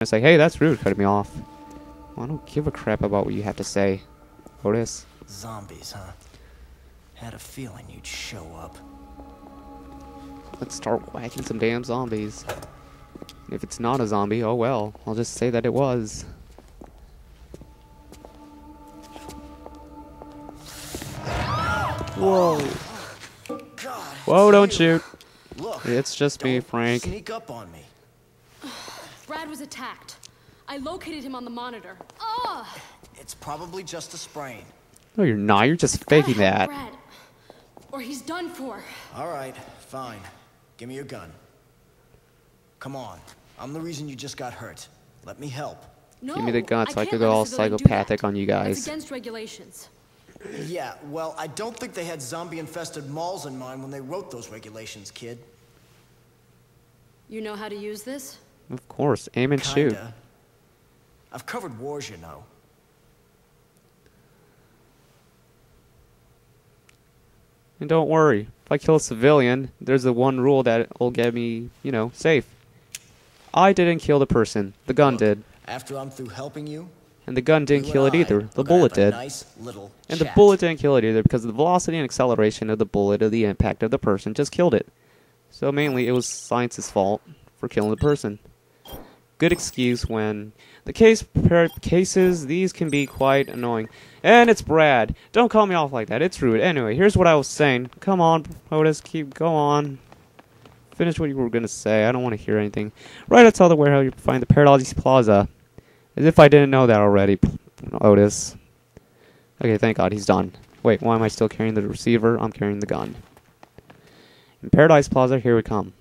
and say, hey, that's rude, cutting me off. Well, I don't give a crap about what you have to say. Otis. Zombies, huh? Had a feeling you'd show up. Let's start whacking some damn zombies. If it's not a zombie, oh well. I'll just say that it was. Whoa. Whoa, don't shoot. Look. It's just me, Frank. Sneak up on me. Brad was attacked. I located him on the monitor. Ugh! It's probably just a sprain. No, you're not. You're just faking that. Brad, or he's done for. All right, fine. Give me your gun. Come on. I'm the reason you just got hurt. Let me help. No, Give me the gun so I can't could go all psychopathic on you That's guys. against regulations. Yeah, well, I don't think they had zombie-infested malls in mind when they wrote those regulations, kid. You know how to use this? Of course. Aim and shoot. Kinda. I've covered wars, you know. And don't worry. If I kill a civilian, there's the one rule that will get me, you know, safe. I didn't kill the person. The gun Look, did. After I'm through helping you, And the gun didn't kill it either. The bullet did. Nice little And the bullet didn't kill it either because the velocity and acceleration of the bullet of the impact of the person just killed it. So mainly it was science's fault for killing the person. Good excuse when the case cases these can be quite annoying. And it's Brad. Don't call me off like that. It's rude. Anyway, here's what I was saying. Come on, Otis, keep go on. Finish what you were gonna say. I don't want to hear anything. Right outside the warehouse, you find the Paradise Plaza. As if I didn't know that already, Otis. Okay, thank God he's done. Wait, why am I still carrying the receiver? I'm carrying the gun. In Paradise Plaza, here we come.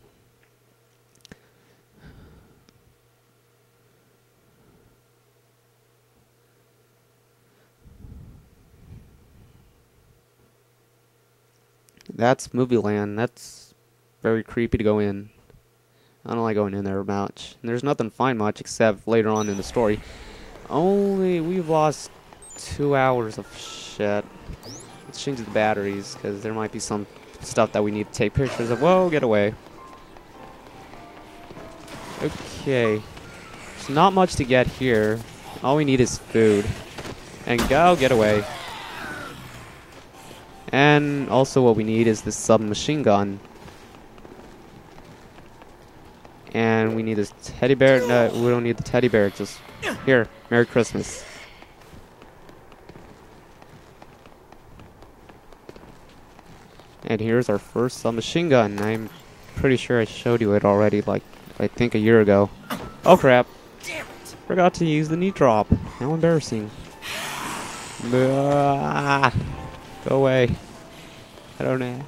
That's movie land. That's very creepy to go in. I don't like going in there much. And there's nothing find much except later on in the story. Only we've lost two hours of shit. Let's change the batteries because there might be some stuff that we need to take pictures of. Whoa, get away. Okay. There's not much to get here. All we need is food. And go, get away. And also what we need is this submachine gun. And we need this teddy bear. No, we don't need the teddy bear. Just here. Merry Christmas. And here's our first submachine gun. I'm pretty sure I showed you it already, like, I think a year ago. Oh crap. Forgot to use the knee drop. How embarrassing. Ah, go away. I don't know.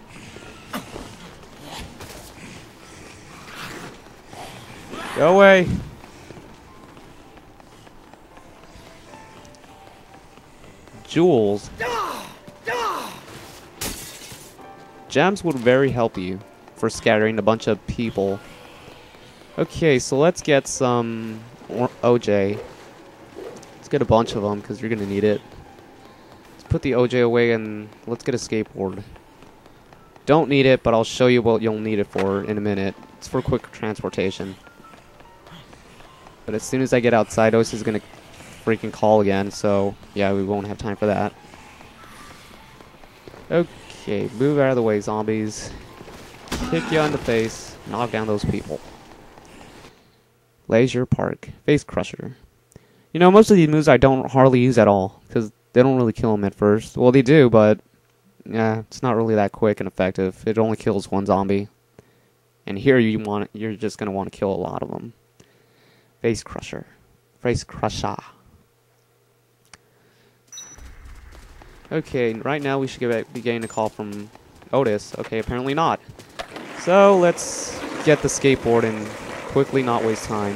Go away. Jewels. Gems would very help you for scattering a bunch of people. Okay, so let's get some OJ. Let's get a bunch of them because you're gonna need it. Put the OJ away and let's get a skateboard. Don't need it, but I'll show you what you'll need it for in a minute. It's for quick transportation. But as soon as I get outside, Os is gonna freaking call again, so yeah, we won't have time for that. Okay, move out of the way, zombies. Kick you in the face. Knock down those people. Leisure Park. Face Crusher. You know, most of these moves I don't hardly use at all, because they don't really kill them at first. Well, they do, but yeah, it's not really that quick and effective. It only kills one zombie. And here you want you're just gonna want to kill a lot of them. Face Crusher. Face Crusher. Okay, right now we should get, be getting a call from Otis. Okay, apparently not. So let's get the skateboard and quickly not waste time.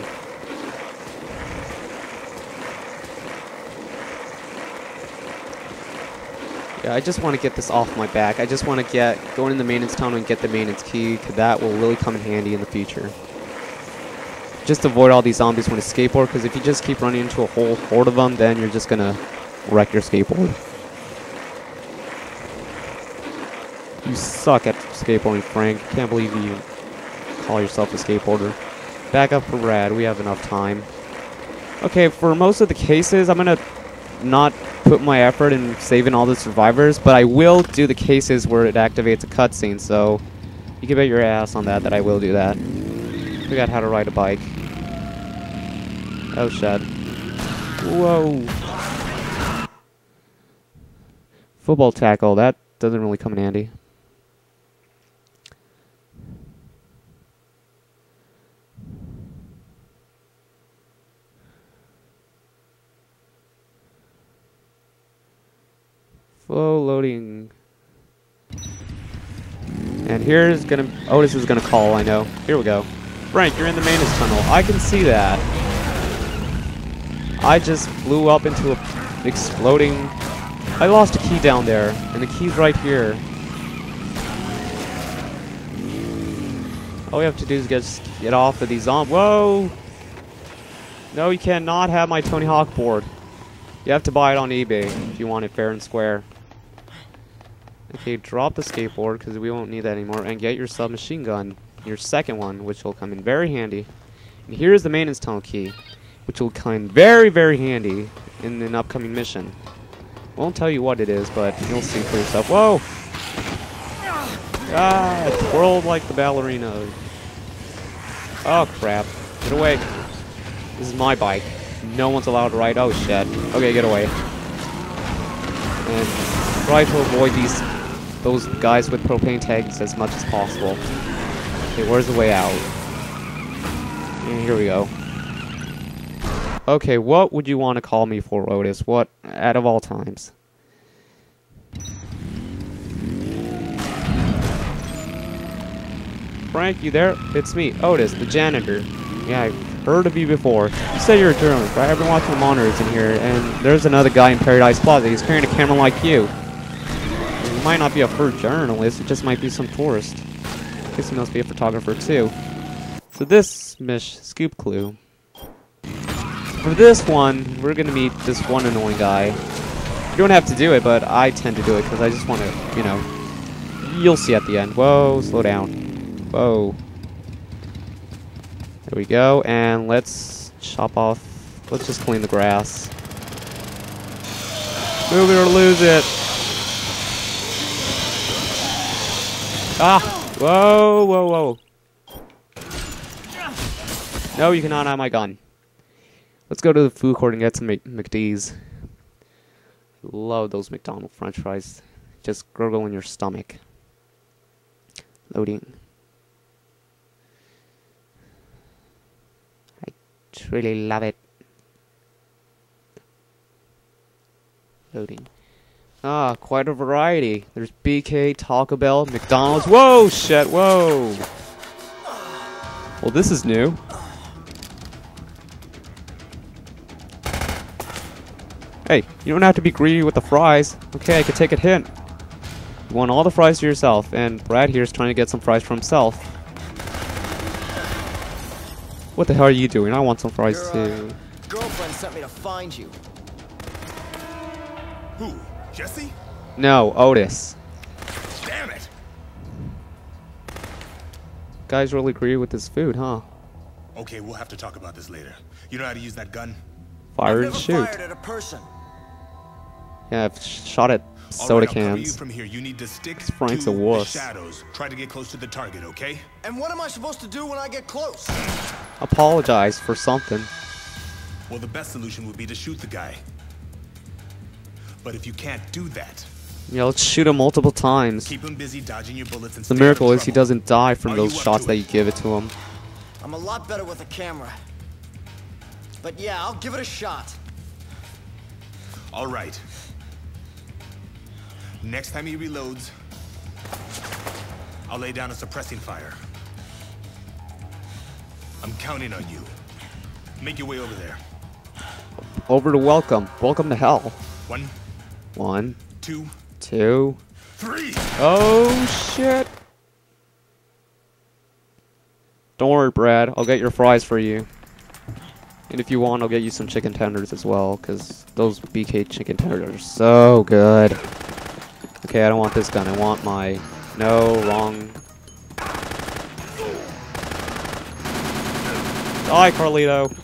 Yeah, I just want to get this off my back. I just want to get going in the maintenance tunnel and get the maintenance key, 'cause that will really come in handy in the future. Just avoid all these zombies when a skateboard, because if you just keep running into a whole horde of them, then you're just gonna wreck your skateboard. You suck at skateboarding, Frank. Can't believe you call yourself a skateboarder. Back up for Brad. We have enough time. Okay, for most of the cases, I'm gonna not put my effort in saving all the survivors, but I will do the cases where it activates a cutscene, so you can bet your ass on that that I will do that. Forgot how to ride a bike. Oh shit. Whoa. Football tackle, that doesn't really come in handy. Full loading. And here's gonna. Oh, Otis is gonna call, I know. Here we go. Frank, you're in the maintenance tunnel. I can see that. I just flew up into a exploding. I lost a key down there, and the key's right here. All we have to do is just get off of these zombies. Whoa! No, you cannot have my Tony Hawk board. You have to buy it on eBay if you want it fair and square. Okay, drop the skateboard because we won't need that anymore, and get your submachine gun, your second one, which will come in very handy. And here's the maintenance tunnel key, which will come in very, very handy in an upcoming mission. Won't tell you what it is, but you'll see for yourself. Whoa! Ah, it twirled like the ballerina. Oh crap! Get away! This is my bike. No one's allowed to ride. Oh shit! Okay, get away. And try to avoid these those guys with propane tanks as much as possible. Okay, where's the way out? And here we go. Okay, what would you want to call me for, Otis? What, out of all times? Frank, you there? It's me, Otis, the janitor. Yeah, I've heard of you before. You said you're a journalist, right? I've been watching the monitors in here, and there's another guy in Paradise Plaza. He's carrying a camera like you might not be a fur journalist, it just might be some tourist. I guess he must be a photographer too. So this Mish Scoop Clue. For this one, we're gonna meet this one annoying guy. You don't have to do it, but I tend to do it because I just want to, you know. You'll see at the end. Whoa, slow down. Whoa. There we go, and let's chop off. Let's just clean the grass. Move it or lose it. Ah! Whoa, whoa, whoa. No, you cannot have my gun. Let's go to the food court and get some McD's. Love those McDonald's french fries. Just gurgle in your stomach. Loading. I truly love it. Loading. Ah, quite a variety. There's BK, Taco Bell, McDonald's. Whoa, shit, whoa. Well, this is new. Hey, you don't have to be greedy with the fries. Okay, I could take a hint. You want all the fries to yourself, and Brad here is trying to get some fries for himself. What the hell are you doing? I want some fries Your, too. Uh, girlfriend sent me to find you. Who? Jessie? No, Otis. Damn it! Guys really agree with this food, huh? Okay, we'll have to talk about this later. You know how to use that gun? Fire and shoot. fired at a person. Yeah, I've shot at All soda right, I'll you cans. from here. You need to stick Frank's to a the wuss. shadows. Try to get close to the target, okay? And what am I supposed to do when I get close? Apologize for something. Well, the best solution would be to shoot the guy. But if you can't do that, Yeah, let's shoot him multiple times. keep him busy dodging your bullets and The stay out of miracle is he doesn't die from Are those shots to that you give it to him. I'm a lot better with a camera. But yeah, I'll give it a shot. All right. Next time he reloads, I'll lay down a suppressing fire. I'm counting on you. Make your way over there. Over to welcome. Welcome to hell. One, One, two, two. three. Oh shit! Don't worry, Brad. I'll get your fries for you. And if you want, I'll get you some chicken tenders as well, because those BK chicken tenders are so good. Okay, I don't want this gun. I want my... No, wrong. Die, Carlito.